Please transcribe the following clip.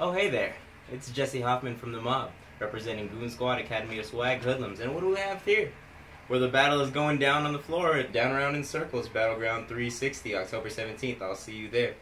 Oh, hey there. It's Jesse Hoffman from the Mob, representing Goon Squad Academy of Swag Hoodlums. And what do we have here? Where the battle is going down on the floor, down around in circles, Battleground 360, October 17th. I'll see you there.